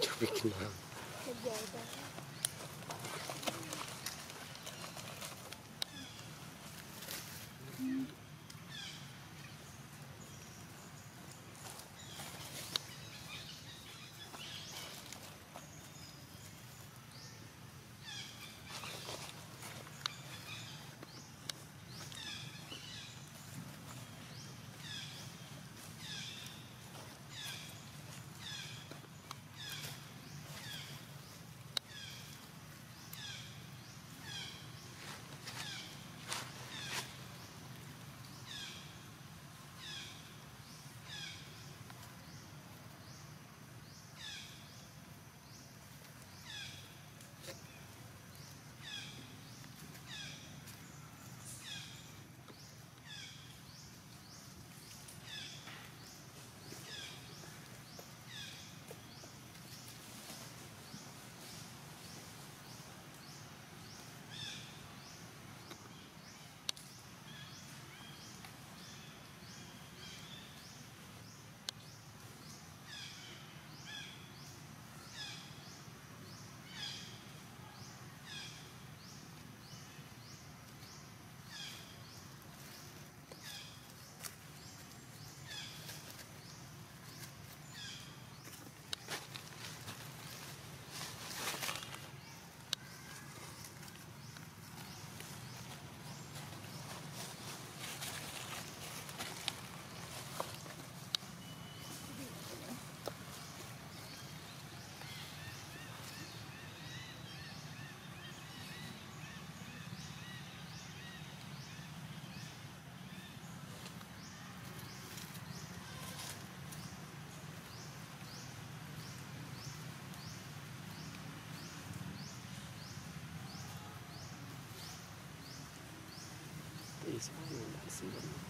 Chú biết 수박이많이 있.